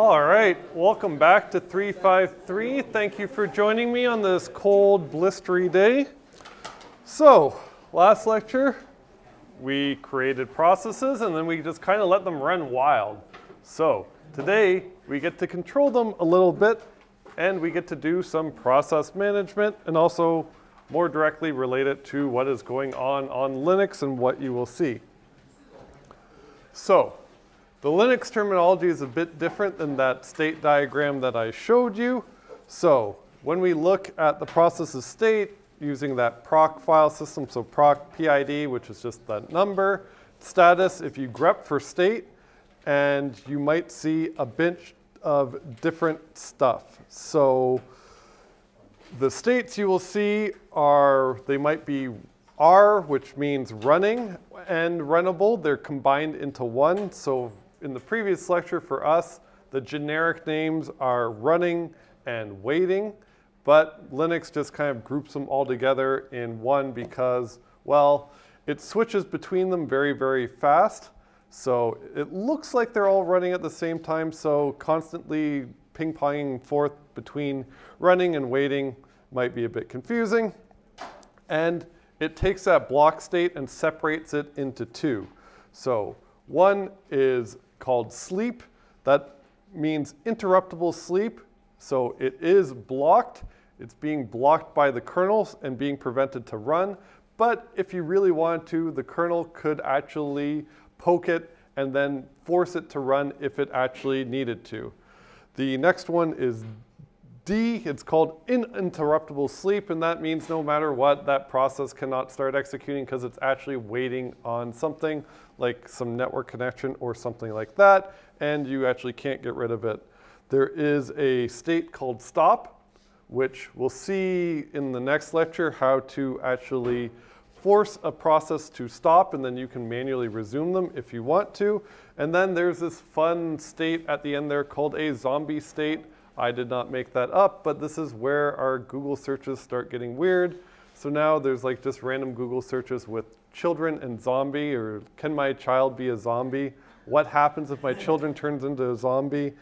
All right, welcome back to 353. Thank you for joining me on this cold, blistery day. So, last lecture, we created processes and then we just kind of let them run wild. So, today we get to control them a little bit and we get to do some process management and also more directly relate it to what is going on on Linux and what you will see. So, the Linux terminology is a bit different than that state diagram that I showed you. So when we look at the process's state using that proc file system, so proc PID, which is just that number, status, if you grep for state, and you might see a bunch of different stuff. So the states you will see are, they might be R, which means running, and runnable. They're combined into one. So in the previous lecture for us, the generic names are running and waiting, but Linux just kind of groups them all together in one because, well, it switches between them very, very fast. So it looks like they're all running at the same time, so constantly ping-ponging forth between running and waiting might be a bit confusing. And it takes that block state and separates it into two. So one is called sleep. That means interruptible sleep. So it is blocked. It's being blocked by the kernel and being prevented to run. But if you really wanted to, the kernel could actually poke it and then force it to run if it actually needed to. The next one is D, it's called uninterruptible sleep, and that means no matter what, that process cannot start executing because it's actually waiting on something like some network connection or something like that, and you actually can't get rid of it. There is a state called stop, which we'll see in the next lecture how to actually force a process to stop and then you can manually resume them if you want to. And then there's this fun state at the end there called a zombie state. I did not make that up, but this is where our Google searches start getting weird. So now there's like just random Google searches with children and zombie, or can my child be a zombie? What happens if my children turns into a zombie?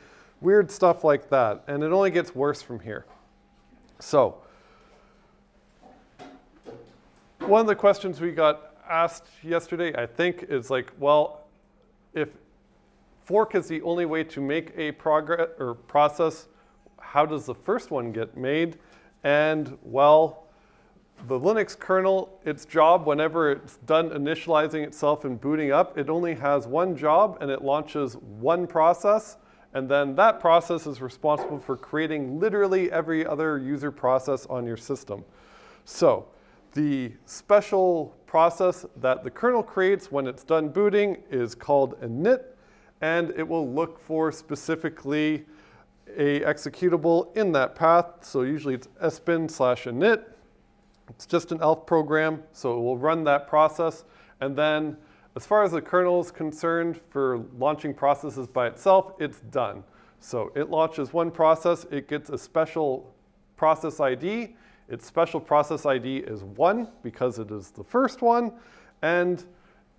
Weird stuff like that. And it only gets worse from here. So one of the questions we got asked yesterday, I think, is like, well, if fork is the only way to make a progress or process, how does the first one get made? And well, the Linux kernel, its job, whenever it's done initializing itself and booting up, it only has one job and it launches one process. And then that process is responsible for creating literally every other user process on your system. So the special process that the kernel creates when it's done booting is called init, and it will look for specifically a executable in that path. So usually it's sbin slash init. It's just an ELF program, so it will run that process. And then as far as the kernel is concerned for launching processes by itself, it's done. So it launches one process, it gets a special process ID. Its special process ID is one because it is the first one. And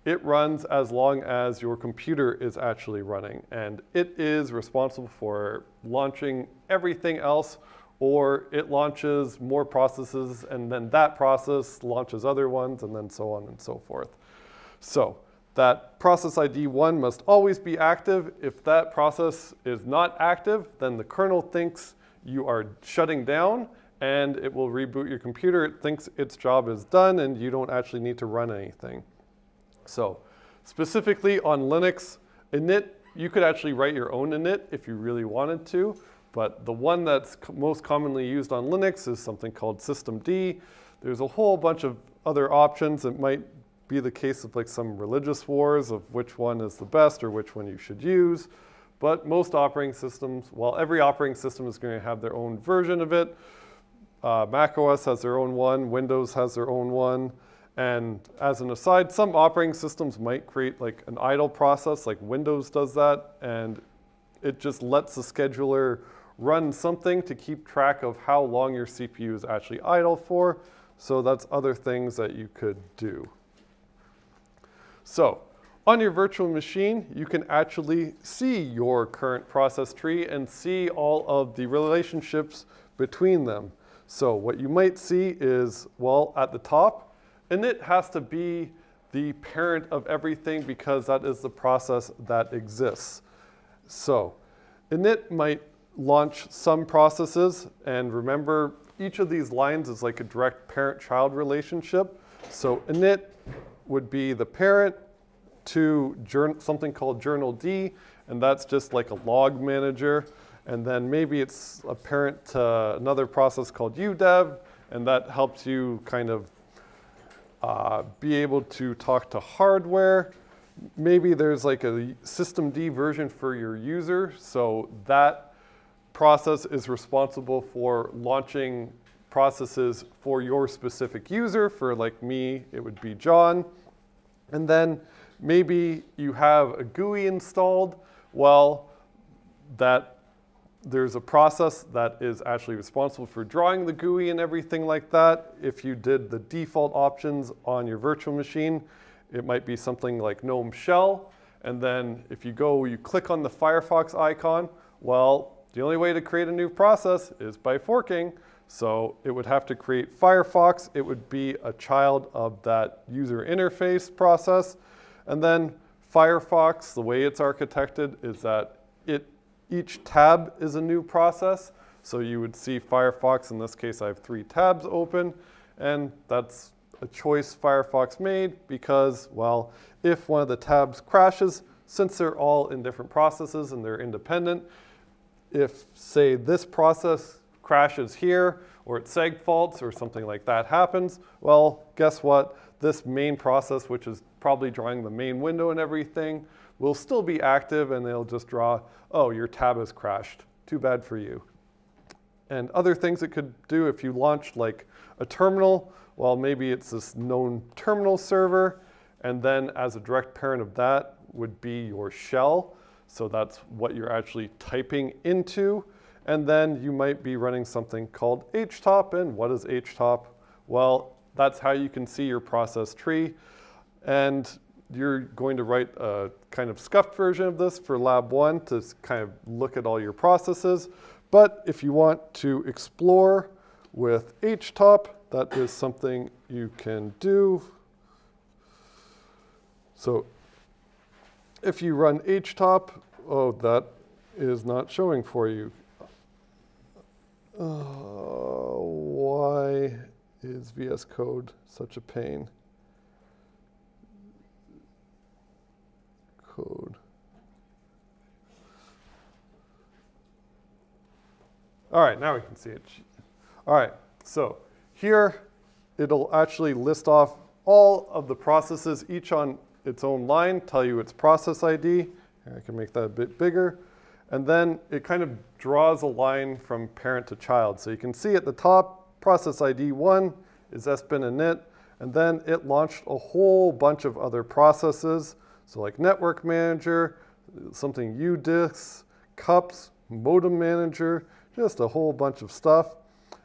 it runs as long as your computer is actually running. And it is responsible for launching everything else or it launches more processes and then that process launches other ones and then so on and so forth. So that process ID 1 must always be active. If that process is not active, then the kernel thinks you are shutting down and it will reboot your computer. It thinks its job is done and you don't actually need to run anything. So specifically on Linux, init, you could actually write your own init if you really wanted to. But the one that's most commonly used on Linux is something called systemd. There's a whole bunch of other options. It might be the case of like some religious wars of which one is the best or which one you should use. But most operating systems, well, every operating system is going to have their own version of it. Uh, Mac OS has their own one, Windows has their own one. And as an aside, some operating systems might create like an idle process, like Windows does that, and it just lets the scheduler run something to keep track of how long your CPU is actually idle for. So that's other things that you could do. So on your virtual machine, you can actually see your current process tree and see all of the relationships between them. So what you might see is, well, at the top, init has to be the parent of everything because that is the process that exists. So init might launch some processes, and remember, each of these lines is like a direct parent-child relationship. So init would be the parent to something called journald, and that's just like a log manager. And then maybe it's a parent to another process called udev, and that helps you kind of uh, be able to talk to hardware. Maybe there's like a systemd version for your user, so that process is responsible for launching processes for your specific user. For like me, it would be Jon. And then maybe you have a GUI installed. Well, that there's a process that is actually responsible for drawing the GUI and everything like that. If you did the default options on your virtual machine, it might be something like GNOME shell. And then if you go, you click on the Firefox icon, well, the only way to create a new process is by forking. So it would have to create Firefox. It would be a child of that user interface process. And then Firefox, the way it's architected is that it each tab is a new process. So you would see Firefox, in this case I have three tabs open, and that's a choice Firefox made because, well, if one of the tabs crashes, since they're all in different processes and they're independent, if, say, this process crashes here, or it seg faults, or something like that happens, well, guess what? This main process, which is probably drawing the main window and everything, will still be active and they'll just draw, oh, your tab has crashed. Too bad for you. And other things it could do if you launched like a terminal, well, maybe it's this GNOME terminal server, and then as a direct parent of that would be your shell. So that's what you're actually typing into. And then you might be running something called htop. And what is htop? Well, that's how you can see your process tree. And you're going to write a kind of scuffed version of this for lab one to kind of look at all your processes. But if you want to explore with htop, that is something you can do. So if you run htop, oh, that is not showing for you. Uh, why is VS Code such a pain? Code. All right, now we can see it. All right, so here it'll actually list off all of the processes, each on its own line, tell you its process ID. I can make that a bit bigger. And then it kind of draws a line from parent to child. So you can see at the top, process ID 1 is SBIN init, and then it launched a whole bunch of other processes. So like network manager, something UDIS, cups, modem manager, just a whole bunch of stuff.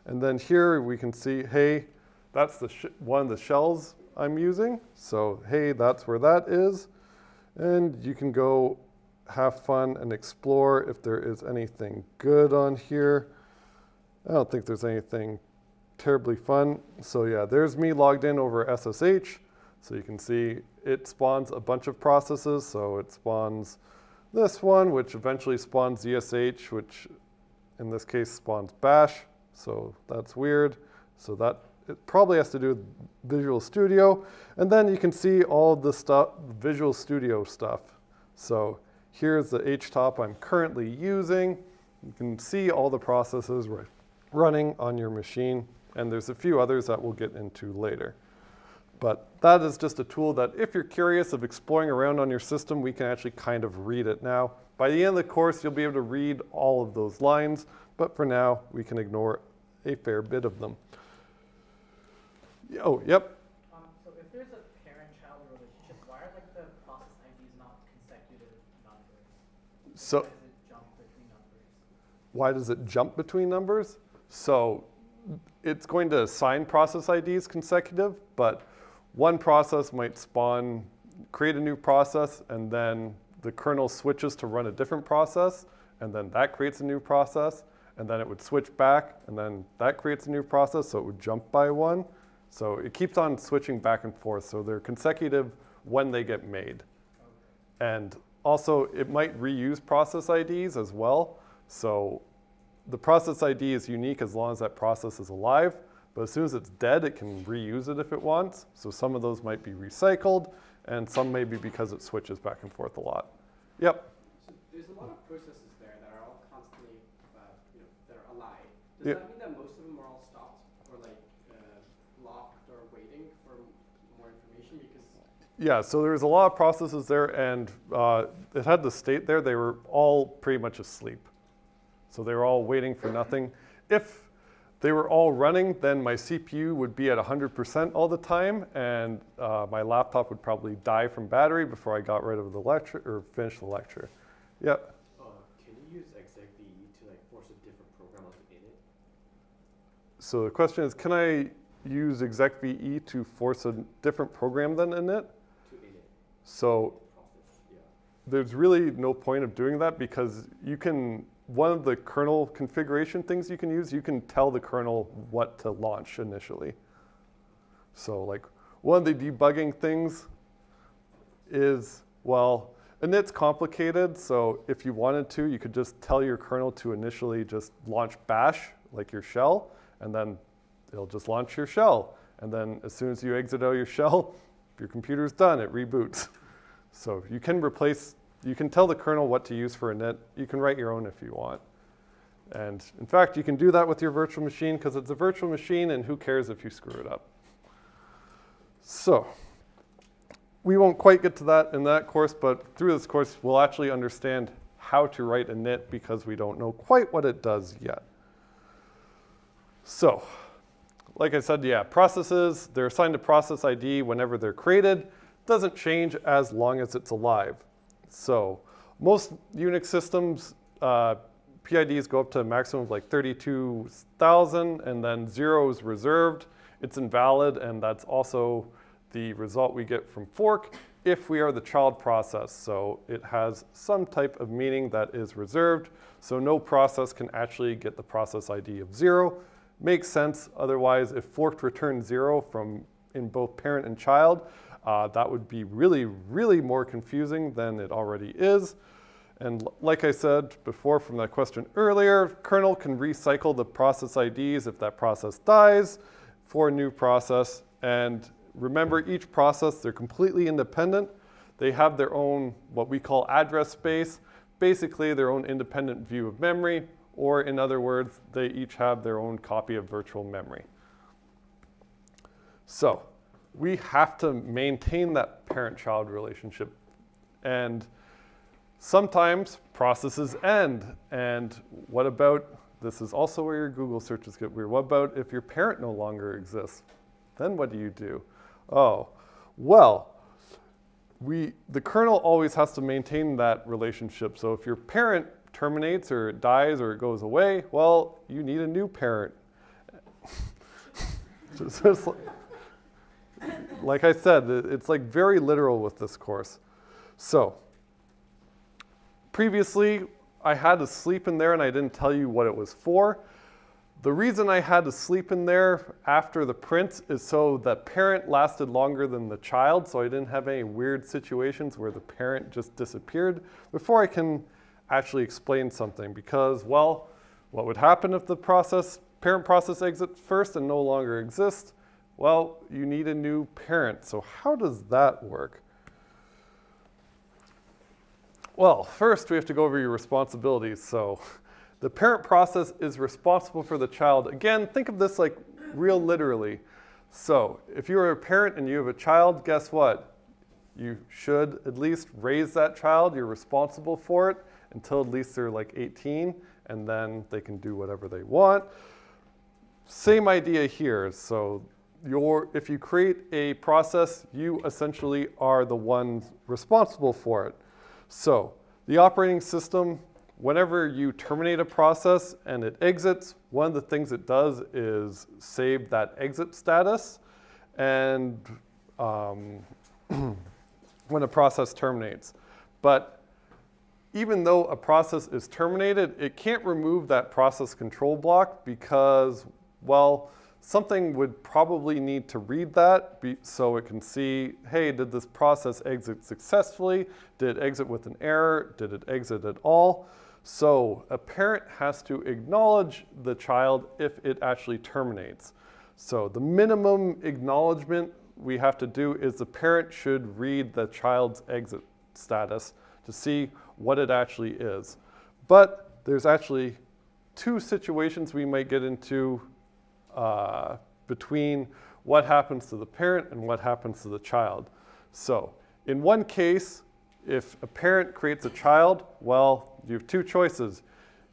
And then here we can see, hey, that's the one of the shells I'm using. So hey, that's where that is. And you can go have fun and explore if there is anything good on here. I don't think there's anything terribly fun. So yeah, there's me logged in over SSH. So you can see it spawns a bunch of processes. So it spawns this one, which eventually spawns ZSH, which in this case spawns bash. So that's weird. So that it probably has to do with Visual Studio. And then you can see all the stuff, Visual Studio stuff. So here's the htop I'm currently using. You can see all the processes running on your machine. And there's a few others that we'll get into later. But that is just a tool that if you're curious of exploring around on your system, we can actually kind of read it now. By the end of the course, you'll be able to read all of those lines, but for now, we can ignore a fair bit of them. Oh, yep. Um, so if there's a parent-child relationship, why are like the process IDs not consecutive numbers? So why does it jump between numbers? Why does it jump between numbers? So it's going to assign process IDs consecutive, but one process might spawn create a new process, and then the kernel switches to run a different process, and then that creates a new process, and then it would switch back, and then that creates a new process, so it would jump by one. So it keeps on switching back and forth, so they're consecutive when they get made. And also, it might reuse process IDs as well. So the process ID is unique as long as that process is alive, but as soon as it's dead, it can reuse it if it wants. So some of those might be recycled, and some may be because it switches back and forth a lot. Yep. So there's a lot of processes there that are all constantly, uh, you know, that are alive. Does Yeah. that mean that most of them are all stopped or like uh, locked or waiting for more information? Because Yeah, so there's a lot of processes there, and uh, it had the state there. They were all pretty much asleep. So they were all waiting for nothing. If they were all running, then my CPU would be at 100% all the time, and uh, my laptop would probably die from battery before I got rid of the lecture or finished the lecture. Yep. Uh, can you use execve to like force a different program init? So the question is, can I use execve to force a different program than init? To init So there's really no point of doing that because you can one of the kernel configuration things you can use you can tell the kernel what to launch initially. So like one of the debugging things is well and it's complicated so if you wanted to you could just tell your kernel to initially just launch bash like your shell and then it'll just launch your shell. And then as soon as you exit out your shell your computer's done it reboots. So you can replace, you can tell the kernel what to use for a init. You can write your own if you want. And in fact, you can do that with your virtual machine because it's a virtual machine and who cares if you screw it up. So we won't quite get to that in that course, but through this course, we'll actually understand how to write a init because we don't know quite what it does yet. So like I said, yeah, processes, they're assigned a process ID whenever they're created. Doesn't change as long as it's alive. So most Unix systems, uh, PIDs go up to a maximum of like 32,000 and then zero is reserved. It's invalid and that's also the result we get from fork if we are the child process. So it has some type of meaning that is reserved. So no process can actually get the process ID of zero. Makes sense. Otherwise, if forked returns zero from in both parent and child, uh, that would be really, really more confusing than it already is. And like I said before from that question earlier, kernel can recycle the process IDs if that process dies for a new process. And remember, each process, they're completely independent. They have their own, what we call address space, basically their own independent view of memory, or in other words, they each have their own copy of virtual memory. So we have to maintain that parent-child relationship. And sometimes processes end. And what about, this is also where your Google searches get weird. What about if your parent no longer exists? Then what do you do? Oh, well, we, the kernel always has to maintain that relationship. So if your parent terminates or it dies or it goes away, well, you need a new parent. Just- just like- like I said, it's like very literal with this course. So, previously, I had to sleep in there and I didn't tell you what it was for. The reason I had to sleep in there after the print is so the parent lasted longer than the child, so I didn't have any weird situations where the parent just disappeared before I can actually explain something. Because, well, what would happen if the process, parent process exits first and no longer exists? Well, you need a new parent. So how does that work? Well, first we have to go over your responsibilities. So the parent process is responsible for the child. Again, think of this like real literally. So if you're a parent and you have a child, guess what? You should at least raise that child. You're responsible for it until at least they're like 18, and then they can do whatever they want. Same idea here. So your, if you create a process, you essentially are the one responsible for it. So the operating system, whenever you terminate a process and it exits, one of the things it does is save that exit status. And um, when a process terminates. But even though a process is terminated, it can't remove that process control block because, well, something would probably need to read that so it can see, hey, did this process exit successfully? Did it exit with an error? Did it exit at all? So a parent has to acknowledge the child if it actually terminates. So the minimum acknowledgement we have to do is the parent should read the child's exit status to see what it actually is. But there's actually two situations we might get into uh, between what happens to the parent and what happens to the child. So in one case, if a parent creates a child, well, you have two choices.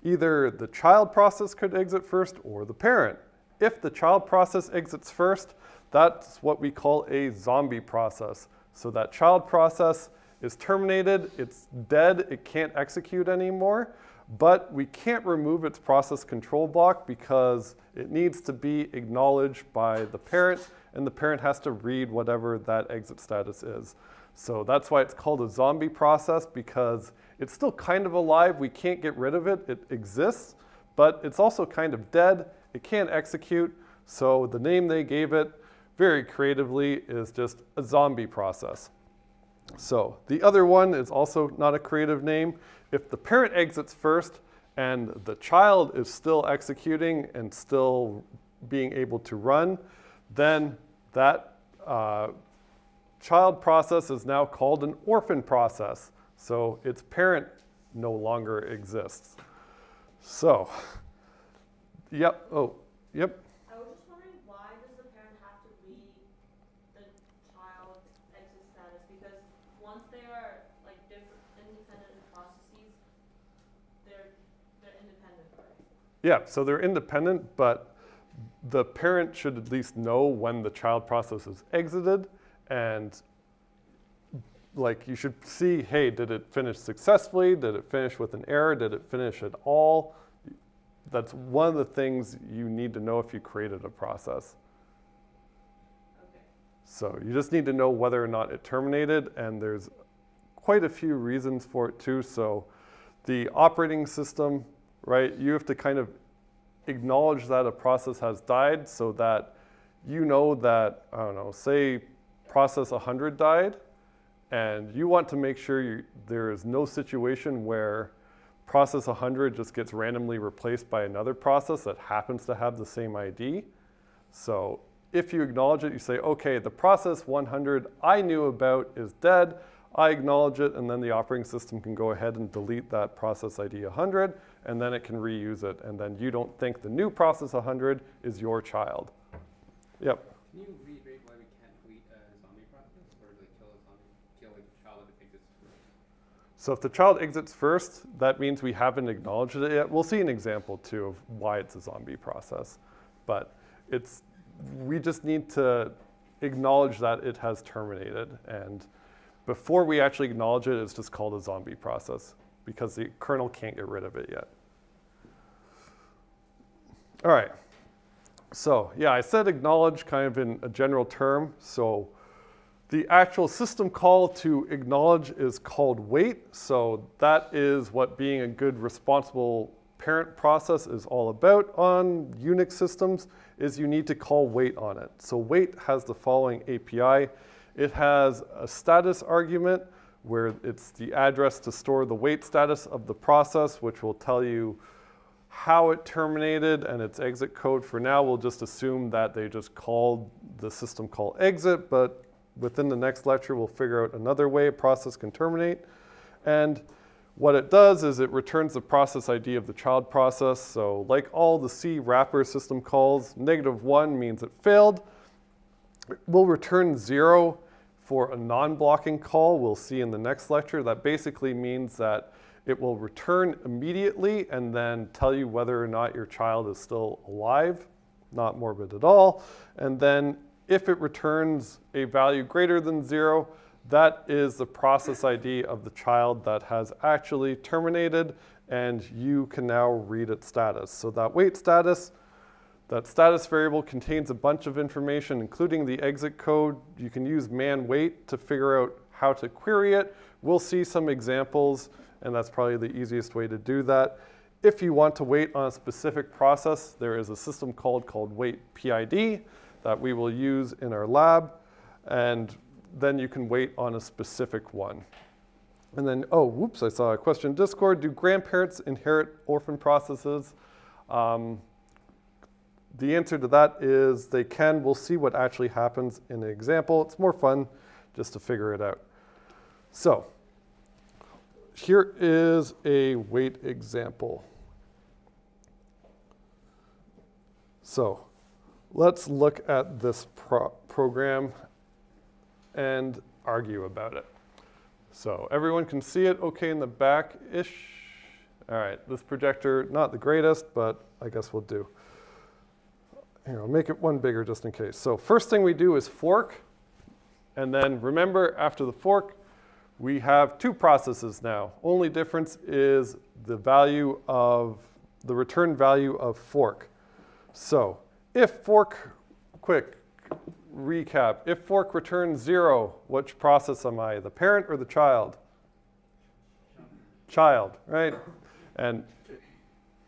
Either the child process could exit first or the parent. If the child process exits first, that's what we call a zombie process. So that child process is terminated, it's dead, it can't execute anymore, but we can't remove its process control block because it needs to be acknowledged by the parent, and the parent has to read whatever that exit status is. So that's why it's called a zombie process because it's still kind of alive. We can't get rid of it. It exists, but it's also kind of dead. It can't execute. So the name they gave it very creatively is just a zombie process. So the other one is also not a creative name. If the parent exits first and the child is still executing and still being able to run, then that uh, child process is now called an orphan process. So its parent no longer exists. So, yep, oh, yep. I was just wondering why does the parent have to read the child's exit status? Because once they are like different independent processes, they're they're independent, right? Yeah, so they're independent, but the parent should at least know when the child process is exited and like you should see, hey, did it finish successfully? Did it finish with an error? Did it finish at all? That's one of the things you need to know if you created a process. Okay. So you just need to know whether or not it terminated, and there's quite a few reasons for it too. So the operating system, right, you have to kind of acknowledge that a process has died so that you know that, I don't know, say process 100 died, and you want to make sure you, there is no situation where process 100 just gets randomly replaced by another process that happens to have the same ID. So if you acknowledge it, you say, okay, the process 100 I knew about is dead. I acknowledge it, and then the operating system can go ahead and delete that process ID 100, and then it can reuse it. And then you don't think the new process 100 is your child. Yep. Can you reiterate why we can't delete a zombie process or like kill a zombie, kill a child if it exits first? So if the child exits first, that means we haven't acknowledged it yet. We'll see an example too of why it's a zombie process. But it's, we just need to acknowledge that it has terminated. And before we actually acknowledge it, it's just called a zombie process because the kernel can't get rid of it yet. All right. So yeah, I said acknowledge kind of in a general term. So the actual system call to acknowledge is called wait. So that is what being a good responsible parent process is all about on Unix systems is you need to call wait on it. So wait has the following API. It has a status argument where it's the address to store the wait status of the process, which will tell you how it terminated and its exit code. For now, we'll just assume that they just called the system call exit, but within the next lecture, we'll figure out another way a process can terminate. And what it does is it returns the process ID of the child process. So like all the C wrapper system calls, negative one means it failed. We'll return zero for a non-blocking call. We'll see in the next lecture. That basically means that it will return immediately and then tell you whether or not your child is still alive, not morbid at all. And then if it returns a value greater than zero, that is the process ID of the child that has actually terminated and you can now read its status. So that wait status, that status variable contains a bunch of information, including the exit code. You can use man wait to figure out how to query it. We'll see some examples, and that's probably the easiest way to do that. If you want to wait on a specific process, there is a system called called wait PID that we will use in our lab, and then you can wait on a specific one. And then, oh, whoops, I saw a question Discord. Do grandparents inherit orphan processes? Um, the answer to that is they can. We'll see what actually happens in an example. It's more fun just to figure it out. So here is a wait example. So let's look at this pro program and argue about it. So everyone can see it okay in the back-ish. All right, this projector, not the greatest, but I guess we'll do. Here, I'll make it one bigger just in case. So first thing we do is fork. And then remember, after the fork, we have two processes now. Only difference is the value of, the return value of fork. So if fork, quick recap, if fork returns zero, which process am I, the parent or the child? Child, right? And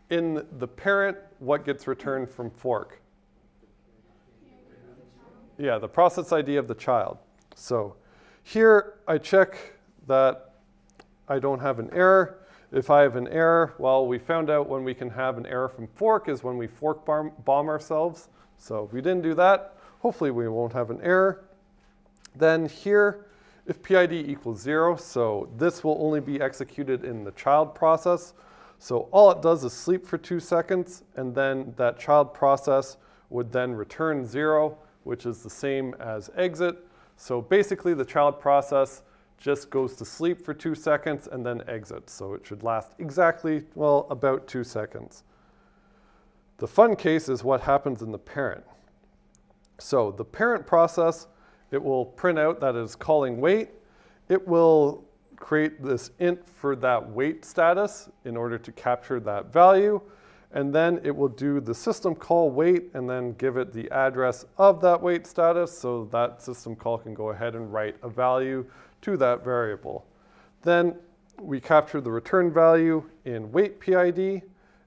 in the parent, what gets returned from fork? Yeah, the process ID of the child. So here I check that I don't have an error. If I have an error, well, we found out when we can have an error from fork is when we fork bomb, ourselves. So if we didn't do that, hopefully we won't have an error. Then here, if PID equals zero, so this will only be executed in the child process. So all it does is sleep for two seconds, and then that child process would then return zero, which is the same as exit. So basically the child process just goes to sleep for two seconds and then exits. So it should last exactly, well, about two seconds. The fun case is what happens in the parent. So the parent process, it will print out that is calling wait. It will create this int for that wait status in order to capture that value. And then it will do the system call wait and then give it the address of that wait status so that system call can go ahead and write a value to that variable. Then we capture the return value in wait PID.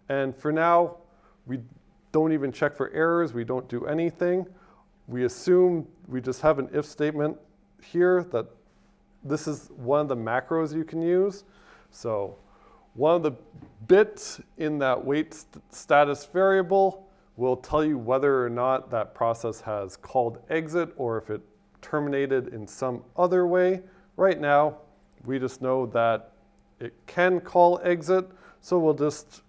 And for now, we don't even check for errors. We don't do anything. We assume we just have an if statement here that this is one of the macros you can use. So one of the bits in that wait st status variable will tell you whether or not that process has called exit or if it terminated in some other way. Right now, we just know that it can call exit, so we'll just,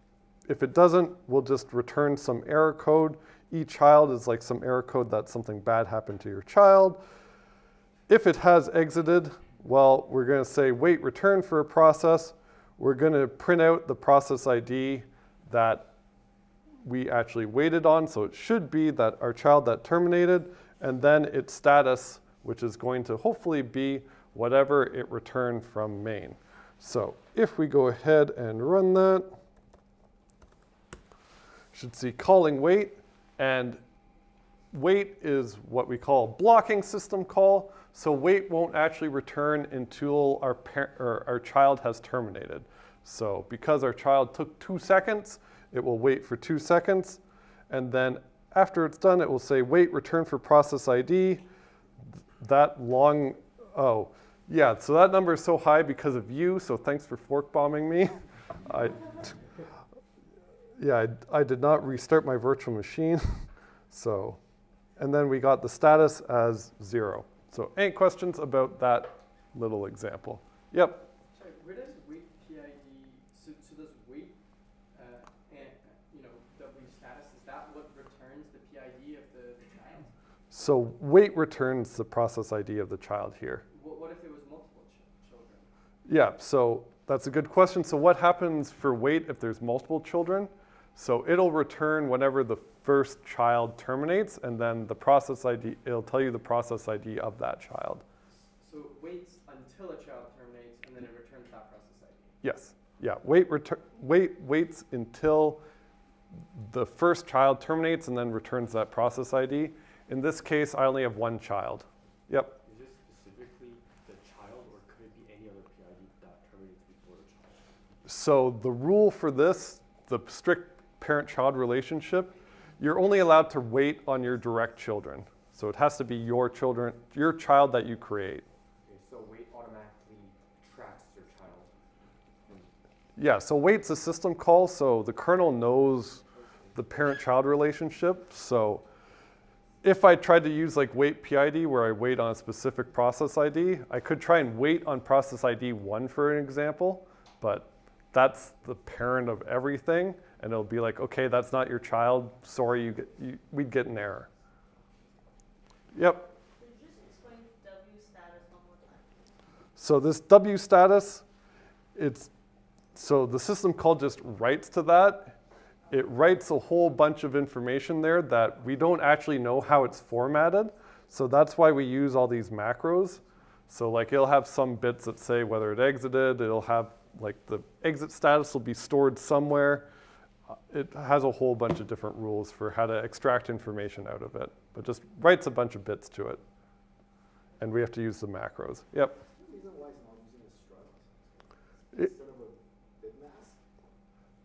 if it doesn't, we'll just return some error code. Each child is like some error code that something bad happened to your child. If it has exited, well, we're going to say wait return for a process. We're going to print out the process ID that we actually waited on. So it should be that our child that terminated, and then its status, which is going to hopefully be whatever it returned from main. So if we go ahead and run that, should see calling wait, and wait is what we call blocking system call. So wait won't actually return until our, our child has terminated. So because our child took two seconds, it will wait for two seconds. And then after it's done, it will say wait, return for process ID. That long, oh, yeah, so that number is so high because of you, so thanks for fork bombing me. I, yeah, I, I did not restart my virtual machine. so, and then we got the status as zero. So any questions about that little example? Yep. Sorry, where does wait PID, so, so does wait, uh, and, you know, W status, is that what returns the PID of the, the child? So wait returns the process ID of the child here. What, what if it was multiple ch children? Yeah, so that's a good question. So what happens for wait if there's multiple children? So it'll return whenever the first child terminates, and then the process ID, it'll tell you the process ID of that child. So it waits until a child terminates, and then it returns that process ID? Yes. Yeah, wait, retur- wait waits until the first child terminates and then returns that process ID. In this case, I only have one child. Yep. Is this specifically the child, or could it be any other PID that terminates before the child? So the rule for this, the strict parent-child relationship, you're only allowed to wait on your direct children. So it has to be your children, your child that you create. Okay, so wait automatically tracks your child. Yeah, so wait's a system call, so the kernel knows the parent-child relationship. So if I tried to use like wait PID where I wait on a specific process ID, I could try and wait on process ID one for an example, but that's the parent of everything, and it'll be like, okay, that's not your child. Sorry, you get, you, we'd get an error. Yep. Could you just explain W status one more time? So this W status, it's so the system call just writes to that. It writes a whole bunch of information there that we don't actually know how it's formatted. So that's why we use all these macros. So like it'll have some bits that say whether it exited. It'll have like the exit status will be stored somewhere. Uh, It has a whole bunch of different rules for how to extract information out of it, but just writes a bunch of bits to it. And we have to use the macros. Yep.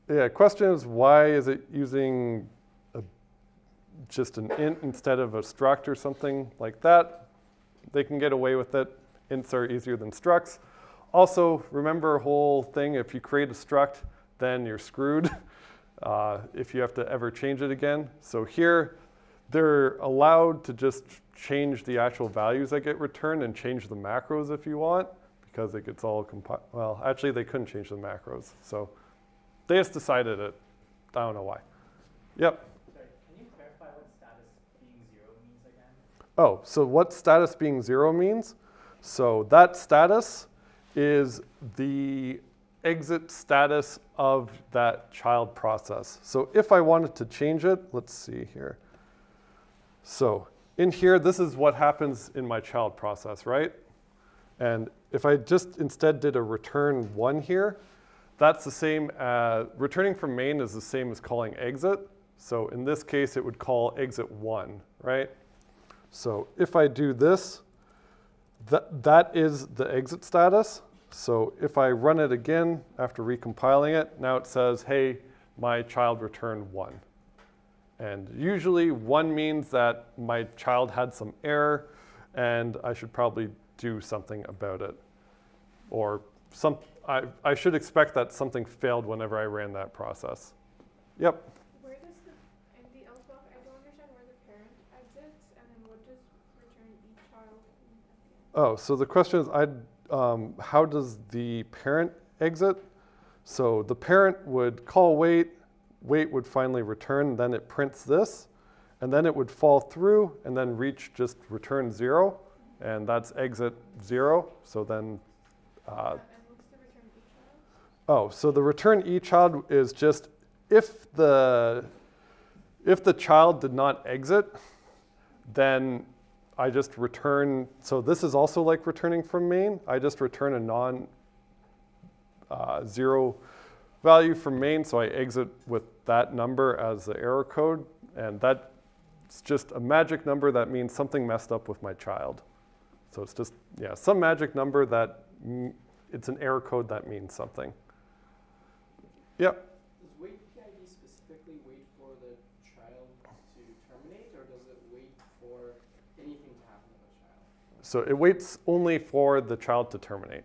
Yeah, question is why is it using a, just an int instead of a struct or something like that? They can get away with it. Ints are easier than structs. Also, remember a whole thing, if you create a struct, then you're screwed uh, if you have to ever change it again. So here, they're allowed to just change the actual values that get returned and change the macros if you want, because it gets all compiled. Well, actually, they couldn't change the macros. So they just decided it. I don't know why. Yep. Sorry, can you clarify what status being zero means again? Oh, so what status being zero means? So that status is the exit status of that child process. So if I wanted to change it, let's see here. So in here, this is what happens in my child process, right? And if I just instead did a return one here, that's the same as, returning from main is the same as calling exit. So in this case, it would call exit one, right? So if I do this, that, that is the exit status. So if I run it again after recompiling it, now it says, hey, my child returned one. And usually one means that my child had some error and I should probably do something about it. Or some, I, I should expect that something failed whenever I ran that process. Yep. Where does the, in the I don't understand where the parent exits, and then what does return each child? Oh, so the question is, I, um, how does the parent exit? So the parent would call wait, wait would finally return, then it prints this, and then it would fall through and then reach just return zero, and that's exit zero. So then, uh, And what's the return each child? oh, so the return e child is just if the if the child did not exit, then I just return. So this is also like returning from main. I just return a non uh, zero value from main, so I exit with that number as the error code, and that's just a magic number that means something messed up with my child. So it's just yeah, some magic number that it's an error code that means something. Yep. Does wait PID specifically wait for the child to terminate, or does it wait for anything to happen to the child? So it waits only for the child to terminate.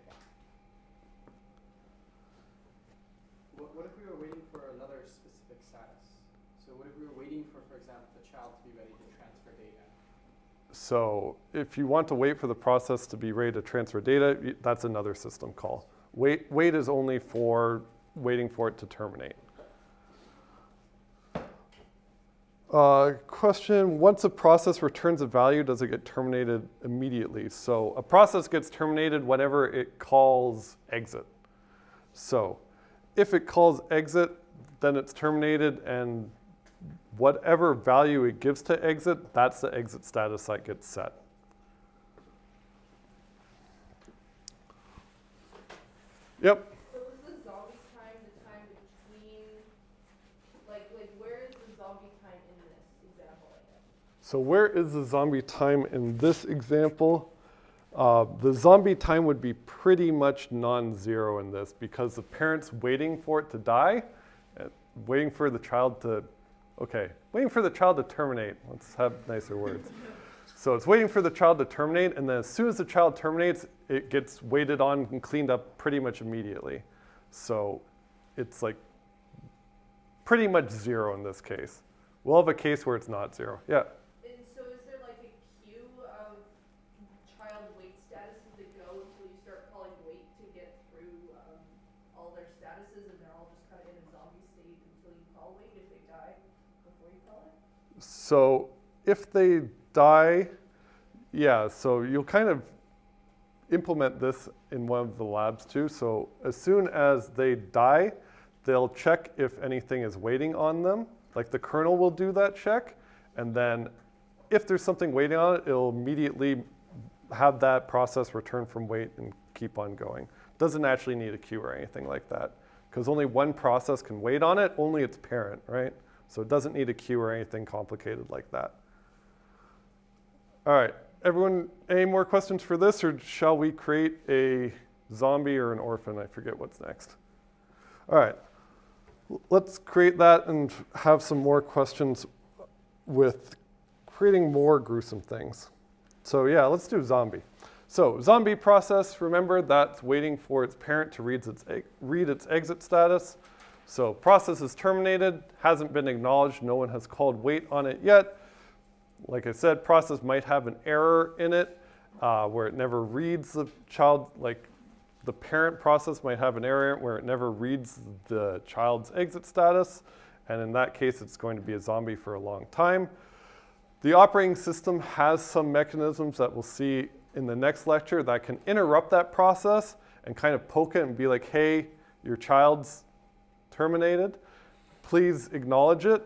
What, what if we were waiting for another specific status? So what if we were waiting for, for example, the child to be ready to transfer data? So if you want to wait for the process to be ready to transfer data, that's another system call. Wait, wait is only for waiting for it to terminate. Uh, question, once a process returns a value, does it get terminated immediately? So a process gets terminated whenever it calls exit. So if it calls exit, then it's terminated and whatever value it gives to exit, that's the exit status that gets set. Yep. So is the zombie time the time between, like, like where is the zombie time in this example, I guess? So where is the zombie time in this example? Uh, the zombie time would be pretty much non-zero in this because the parent's waiting for it to die, uh, waiting for the child to, okay, waiting for the child to terminate. Let's have nicer words. So it's waiting for the child to terminate, and then as soon as the child terminates, it gets waited on and cleaned up pretty much immediately. So it's like pretty much zero in this case. We'll have a case where it's not zero. Yeah. And so is there like a queue of child wait statuses that go until you start calling wait to get through um, all their statuses and they're all just kind of in a zombie state until you call wait if they die before you call it? So if they die, yeah, so you'll kind of implement this in one of the labs too. So as soon as they die, they'll check if anything is waiting on them. Like the kernel will do that check. And then if there's something waiting on it, it'll immediately have that process return from wait and keep on going. Doesn't actually need a queue or anything like that. Because only one process can wait on it, only its parent, right? So it doesn't need a queue or anything complicated like that. All right, everyone, any more questions for this, or shall we create a zombie or an orphan? I forget what's next. All right, let's create that and have some more questions with creating more gruesome things. So yeah, let's do zombie. So zombie process, remember that's waiting for its parent to read its, read its exit status. So process is terminated, hasn't been acknowledged, no one has called wait on it yet. Like I said, process might have an error in it uh, where it never reads the child, like the parent process might have an error where it never reads the child's exit status. And in that case, it's going to be a zombie for a long time. The operating system has some mechanisms that we'll see in the next lecture that can interrupt that process and kind of poke it and be like, hey, your child's terminated. Please acknowledge it.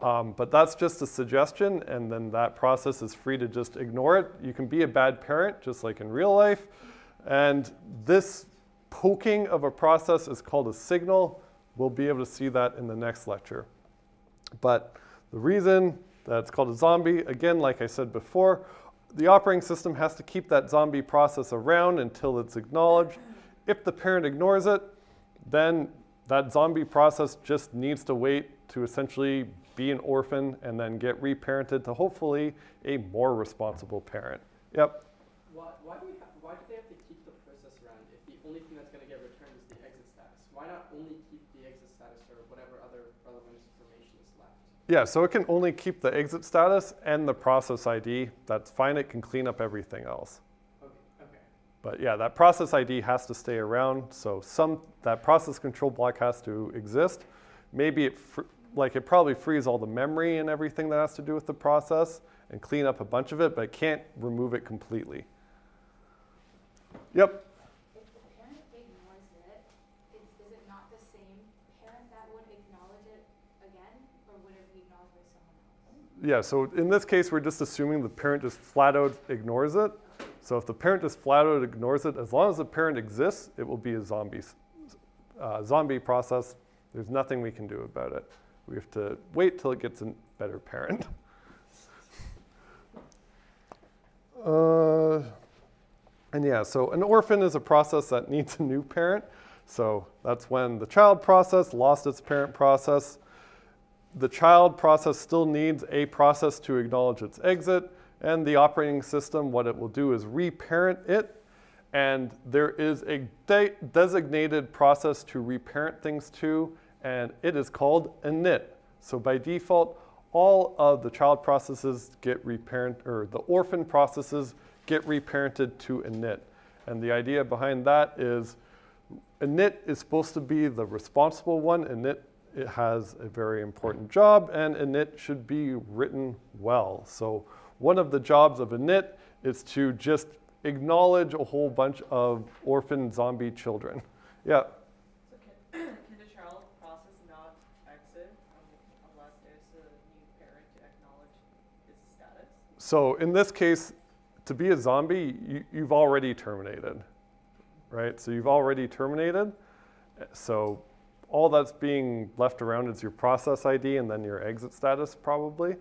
Um, but that's just a suggestion, and then that process is free to just ignore it. You can be a bad parent, just like in real life. And this poking of a process is called a signal. We'll be able to see that in the next lecture. But the reason that it's called a zombie, again, like I said before, the operating system has to keep that zombie process around until it's acknowledged. If the parent ignores it, then that zombie process just needs to wait to essentially be an orphan and then get reparented to hopefully a more responsible parent. Yep. Why, why do we ha- why do they have to keep the process around if the only thing that's going to get returned is the exit status? Why not only keep the exit status or whatever other relevant information is left? Yeah, so it can only keep the exit status and the process ID. That's fine, it can clean up everything else. But yeah, that process ID has to stay around. So some that process control block has to exist. Maybe it like it probably frees all the memory and everything that has to do with the process and clean up a bunch of it, but it can't remove it completely. Yep. If the parent ignores it, is, is it not the same parent that would acknowledge it again, or would it be acknowledged by someone else? Yeah, so in this case, we're just assuming the parent just flat out ignores it. So if the parent just flat out ignores it, as long as the parent exists, it will be a zombie, uh, zombie process. There's nothing we can do about it. We have to wait till it gets a better parent. Uh, and yeah, so an orphan is a process that needs a new parent. So that's when the child process lost its parent process. The child process still needs a process to acknowledge its exit, and the operating system, what it will do is reparent it. And there is a de- designated process to reparent things to, and it is called init. So by default, all of the child processes get reparent, or the orphan processes get reparented to init. And the idea behind that is init is supposed to be the responsible one. Init it has a very important job, and init should be written well. So one of the jobs of init is to just acknowledge a whole bunch of orphan zombie children. Yeah. So can, can the child process not exit unless there's a new parent to acknowledge its status? So in this case, to be a zombie, you, you've already terminated, right? So you've already terminated. So all that's being left around is your process ID and then your exit status, probably.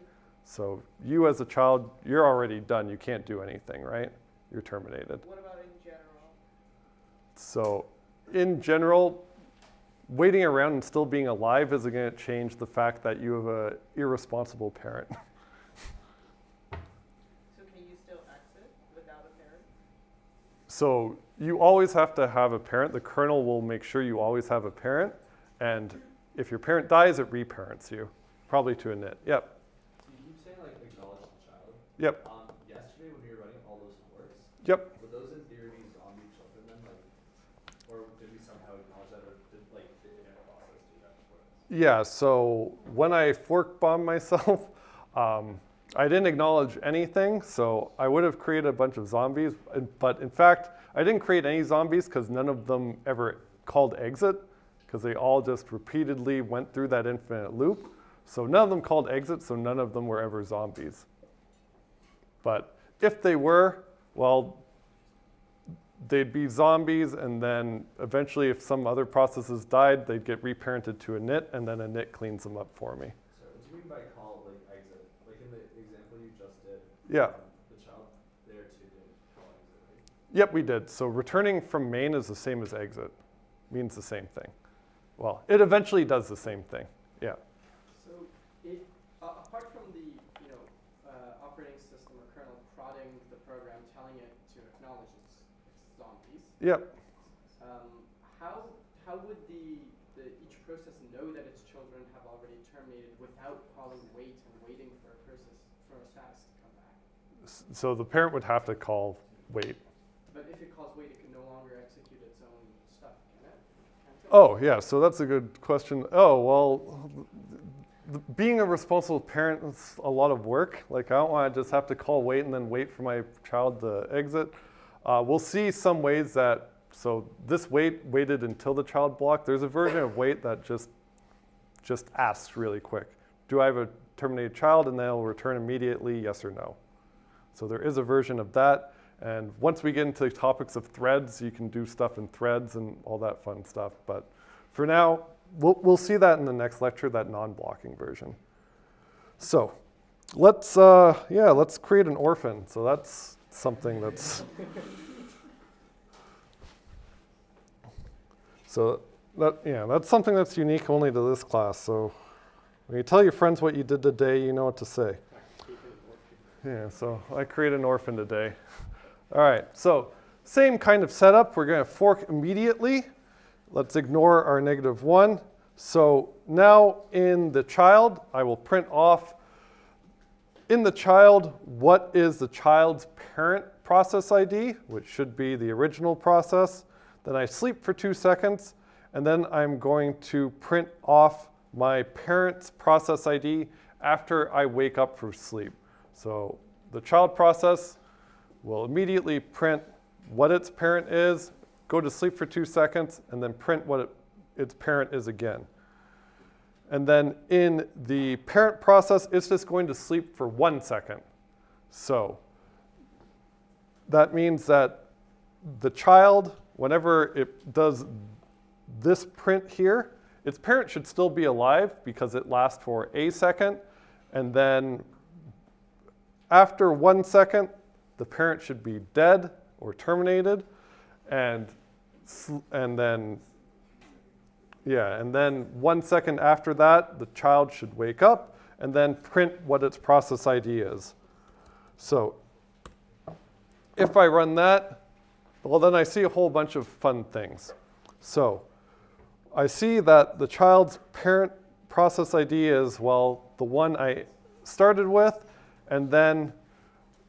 So you as a child, you're already done. You can't do anything, right? you're terminated. What about in general? So, in general, waiting around and still being alive isn't going to change the fact that you have an irresponsible parent. So can you still exit without a parent? So you always have to have a parent. The kernel will make sure you always have a parent, and if your parent dies, it reparents you, probably to init. Yep. So you keep saying like acknowledge the child. Yep. Um, yesterday when we were running all those forks, Yep. would those in theory be zombie children then, like, or did we somehow acknowledge that, or did like the init process do that for us? Yeah. So when I fork bombed myself, um, I didn't acknowledge anything. So I would have created a bunch of zombies, but in fact, I didn't create any zombies because none of them ever called exit, because they all just repeatedly went through that infinite loop. So none of them called exit, so none of them were ever zombies. But if they were, well, they'd be zombies, and then eventually, if some other processes died, they'd get reparented to init, and then init cleans them up for me. So what do you mean by call like exit? Like in the example you just did, Yeah. um, the child there too did call exit, right? Yep, we did. So returning from main is the same as exit, means the same thing. Well, it eventually does the same thing. Yeah. So it, uh, apart from the, you know, uh, operating system or kernel prodding the program, telling it to acknowledge its, its zombies, Yep. um, how, how would the, the, each process know that its children have already terminated without calling wait and waiting for a process, for a status to come back? S- So the parent would have to call wait. But if it calls wait, it can no longer execute its own stuff, can it? Can't it? Oh, yeah, so that's a good question. Oh, well, being a responsible parent is a lot of work. Like, I don't want to just have to call wait and then wait for my child to exit. Uh, we'll see some ways that, so this wait waited until the child blocked. There's a version of wait that just, just asks really quick. Do I have a terminated child? And they'll return immediately, yes or no. So there is a version of that. And once we get into the topics of threads, you can do stuff in threads and all that fun stuff. But for now, we'll, we'll see that in the next lecture, that non-blocking version. So let's, uh, yeah, let's create an orphan. So that's something that's. so that, yeah, that's something that's unique only to this class. So when you tell your friends what you did today, you know what to say. Yeah, so I created an orphan today. All right, so same kind of setup. We're going to fork immediately. Let's ignore our negative one. So now in the child, I will print off in the child what is the child's parent process ID, which should be the original process. Then I sleep for two seconds, and then I'm going to print off my parent's process ID after I wake up from sleep. So the child process will immediately print what its parent is, go to sleep for two seconds, and then print what it, its parent is again. And then in the parent process, it's just going to sleep for one second. So that means that the child, whenever it does this print here, its parent should still be alive because it lasts for a second. And then after one second, the parent should be dead or terminated. And, and then, yeah, and then one second after that, the child should wake up and then print what its process ID is. So if I run that, well, then I see a whole bunch of fun things. So I see that the child's parent process ID is, well, the one I started with, and then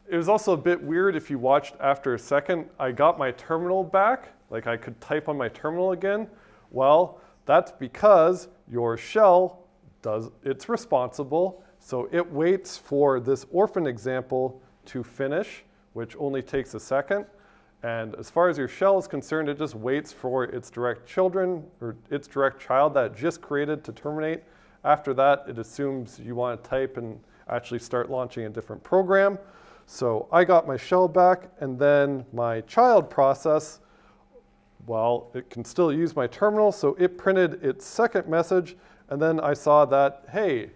it was also a bit weird if you watched after a second, I got my terminal back, like I could type on my terminal again. Well, that's because your shell does, it's responsible, so it waits for this orphan example to finish, which only takes a second. And as far as your shell is concerned, it just waits for its direct children or its direct child that just created to terminate. After that, it assumes you want to type and actually start launching a different program. So I got my shell back, and then my child process, well, it can still use my terminal, so it printed its second message, and then I saw that, hey,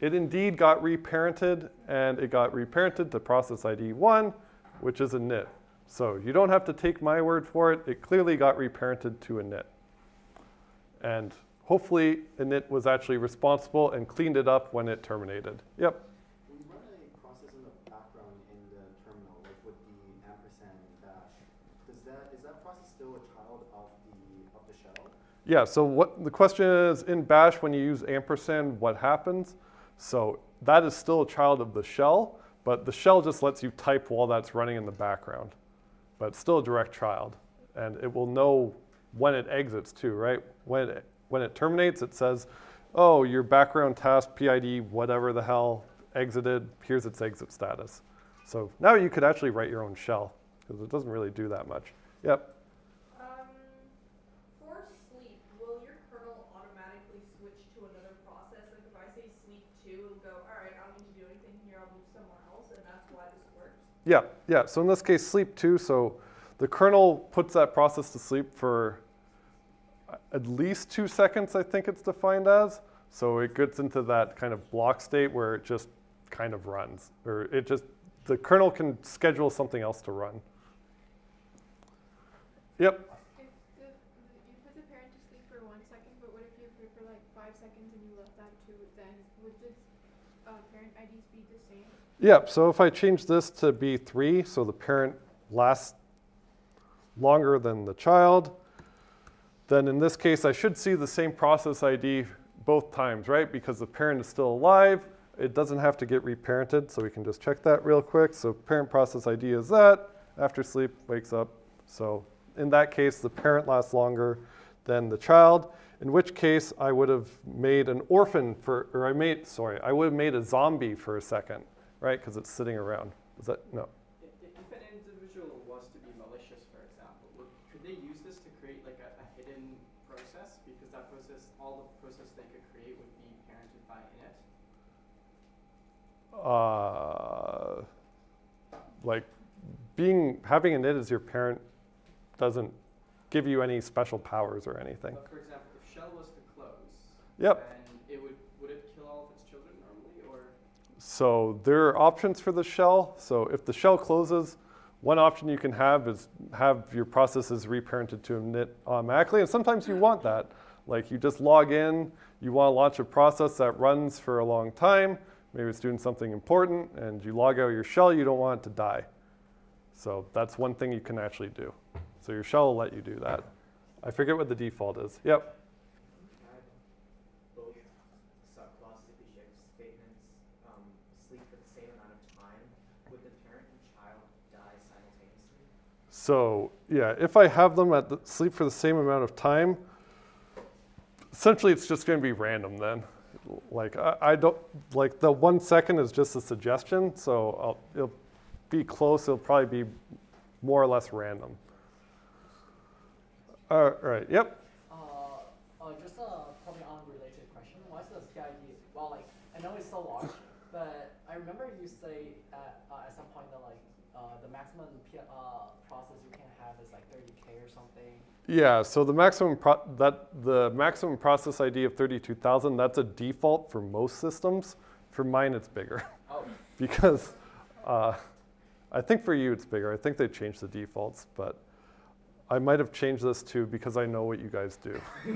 it indeed got reparented, and it got reparented to process ID 1, which is init. So you don't have to take my word for it. It clearly got reparented to a init. And hopefully init was actually responsible and cleaned it up when it terminated. Yep. When you run a process in the background in the terminal, like with the ampersand and dash, does that is that process still a child of the of the shell? Yeah, so what the question is in bash when you use ampersand, what happens? So that is still a child of the shell, but the shell just lets you type while that's running in the background. But it's still a direct child. And it will know when it exits too, right? When it, when it terminates, it says, oh, your background task, PID, whatever the hell, exited, here's its exit status. So now you could actually write your own shell, because it doesn't really do that much. Yep. Um, for sleep, will your kernel automatically switch to another process? Like if I say sleep two, it'll go, all right, I don't need to do anything here, I'll move somewhere else, and that's why this works. Yeah, yeah. So in this case, sleep too. So the kernel puts that process to sleep for at least two seconds, I think it's defined as. So it gets into that kind of block state where it just kind of runs, or it just, the kernel can schedule something else to run. Yep. If the, the you put the parent to sleep for one second, but what if you put it for like five seconds and you left that to then would this uh, parent IDs be the same? Yep. So if I change this to be three, so the parent lasts longer than the child, then in this case, I should see the same process ID both times, right? Because the parent is still alive. It doesn't have to get reparented, so we can just check that real quick. So parent process ID is that. After sleep, wakes up. So in that case, the parent lasts longer than the child, in which case I would have made an orphan for, or I made, sorry, I would have made a zombie for a second, right? Because it's sitting around. Is that, no. I- i- If an individual was to be malicious, for example, would, could they use this to create like a, a hidden process? Because that process, all the process they could create would be parented by init. uh, like being having init as your parent doesn't give you any special powers or anything. But for example, if shell was to close, Yep. then it would, would it kill all of its children normally, or? So there are options for the shell. So if the shell closes, one option you can have is have your processes reparented to init automatically, and sometimes you want that. Like you just log in, you want to launch a process that runs for a long time. Maybe it's doing something important, and you log out your shell. You don't want it to die. So that's one thing you can actually do. So your shell will let you do that. I forget what the default is. Yep. Had both subclasses if we shift statements um, sleep for the same amount of time, would the parent and child die simultaneously? So yeah, if I have them at the, sleep for the same amount of time, essentially it's just going to be random then. Like I, I don't like the one second is just a suggestion, so I'll, it'll be close. It'll probably be more or less random. All right. Yep. Uh, uh, just a probably unrelated question. What's the CID? Well, like I know it's so large, but I remember you say at, uh, at some point that like uh, the maximum uh, process you can have is like 30k or something. Yeah. So the maximum pro- that the maximum process ID of 32,000. That's a default for most systems. For mine, it's bigger. Oh. because uh, I think for you it's bigger. I think they changed the defaults, but I might have changed this too because I know what you guys do.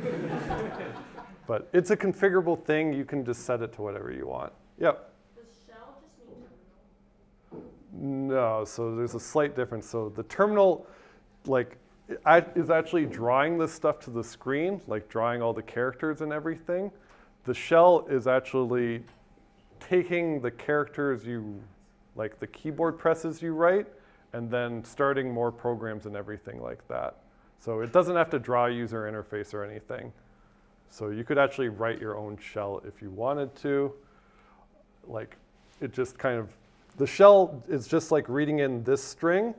but it's a configurable thing. You can just set it to whatever you want. Yep. Does shell just mean terminal? No, so there's a slight difference. So the terminal, like, I- is actually drawing this stuff to the screen, like drawing all the characters and everything. The shell is actually taking the characters you, like the keyboard presses you write, and then starting more programs and everything like that. So it doesn't have to draw a user interface or anything. So you could actually write your own shell if you wanted to. Like, it just kind of, the shell is just like reading in this string,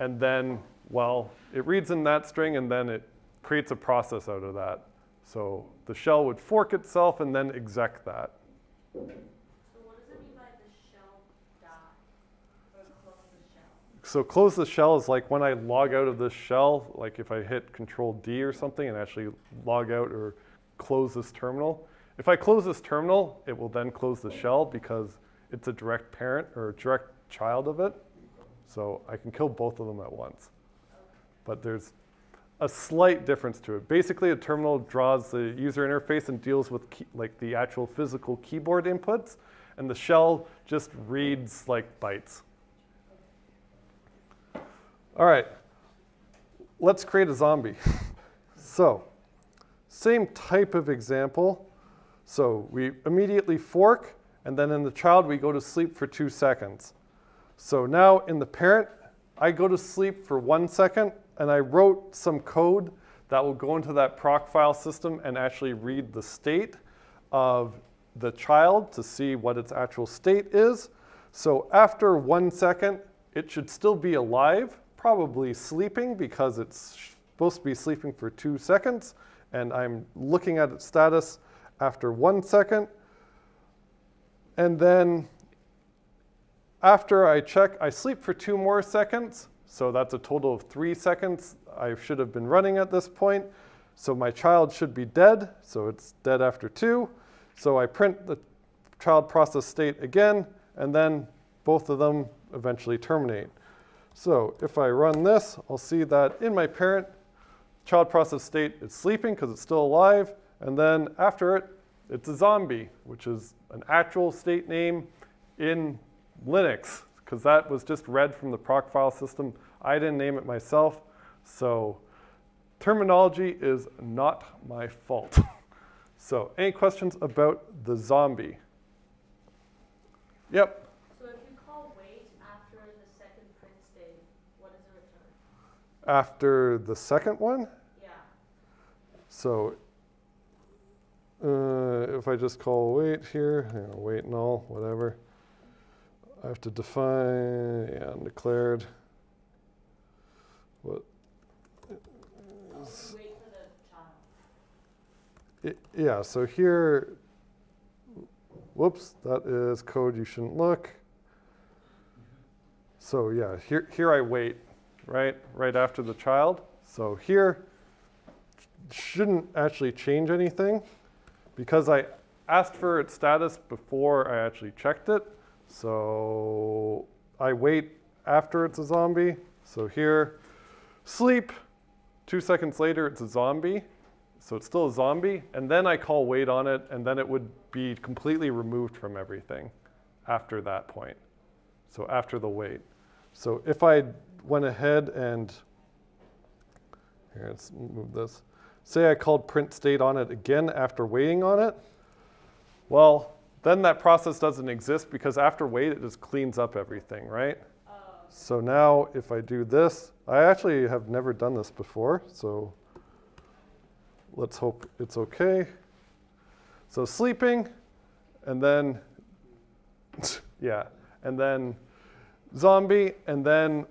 and then, well, it reads in that string, and then it creates a process out of that. So the shell would fork itself and then exec that. So what does it mean by the shell die? Or close the shell? So close the shell is like when I log out of this shell, like if I hit Control D or something and actually log out or close this terminal. If I close this terminal, it will then close the shell because it's a direct parent or a direct child of it. So I can kill both of them at once. But there's a slight difference to it. Basically, a terminal draws the user interface and deals with key, like the actual physical keyboard inputs, and the shell just reads like bytes. All right, let's create a zombie. so, same type of example. So we immediately fork, and then in the child, we go to sleep for two seconds. So now in the parent, I go to sleep for one second, and I wrote some code that will go into that proc file system and actually read the state of the child to see what its actual state is. So after one second, it should still be alive, probably sleeping because it's supposed to be sleeping for two seconds. And I'm looking at its status after one second. And then after I check, I sleep for two more seconds. So that's a total of three seconds. I should have been running at this point. So my child should be dead. So it's dead after two. So I print the child process state again, and then both of them eventually terminate. So if I run this, I'll see that in my parent, child process state is sleeping because it's still alive. And then after it, it's a zombie, which is an actual state name in Linux, because that was just read from the proc file system. I didn't name it myself. So terminology is not my fault. so any questions about the zombie? Yep. So if you call wait after the second print state, what is the return? After the second one? Yeah. So uh, if I just call wait here, you know, wait null, whatever, I have to define, yeah, undeclared. What? Oh, is- you wait for the child. I- Yeah, so here, whoops, that is code you shouldn't look. So yeah, here, here I wait, right, right after the child. So here shouldn't actually change anything because I asked for its status before I actually checked it. So I wait after it's a zombie. So here, sleep, two seconds later it's a zombie. So it's still a zombie, and then I call wait on it, and then it would be completely removed from everything after that point. So after the wait. So if I went ahead and, here, let's move this. Say I called print state on it again after waiting on it. Well, then that process doesn't exist because after wait, it just cleans up everything, right? Oh, So now if I do this, I actually have never done this before, so let's hope it's okay. So sleeping, and then, yeah, and then zombie, and then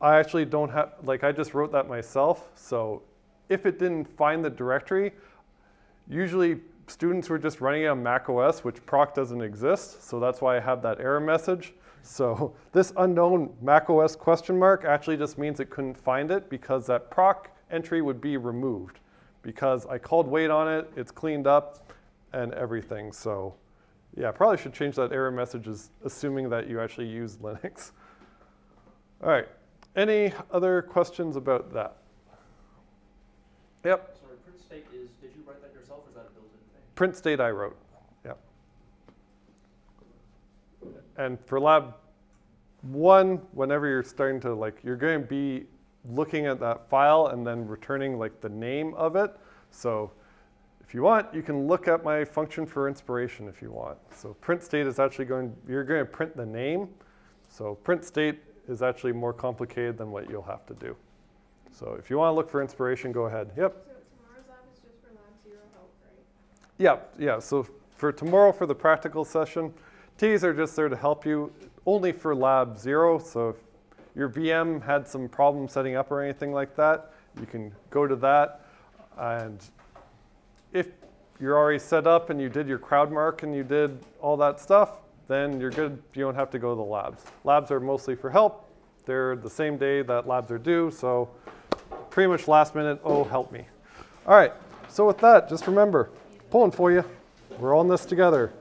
I actually don't have, like I just wrote that myself, so if it didn't find the directory, usually students were just running on Mac OS, which proc doesn't exist, so that's why I have that error message. So this unknown Mac OS question mark actually just means it couldn't find it because that proc entry would be removed because I called wait on it, it's cleaned up and everything. So yeah, probably should change that error message as assuming that you actually use Linux. All right, any other questions about that? Yep. Sorry, print state is, did you write that yourself or is that a built-in thing? Print state I wrote. Yeah. And for lab one, whenever you're starting to like, you're going to be looking at that file and then returning like the name of it. So if you want, you can look at my function for inspiration if you want. So print state is actually going, you're going to print the name. So print state is actually more complicated than what you'll have to do. So if you want to look for inspiration, go ahead. Yep. So tomorrow's lab is just for lab zero help, right? Yeah, yeah. So for tomorrow for the practical session, T's are just there to help you only for lab zero. So if your VM had some problem setting up or anything like that, you can go to that. And if you're already set up and you did your Crowdmark and you did all that stuff, then you're good. You don't have to go to the labs. Labs are mostly for help. They're the same day that labs are due. So pretty much last minute, oh, help me. All right. So with that, just remember, pulling for you. We're on this together.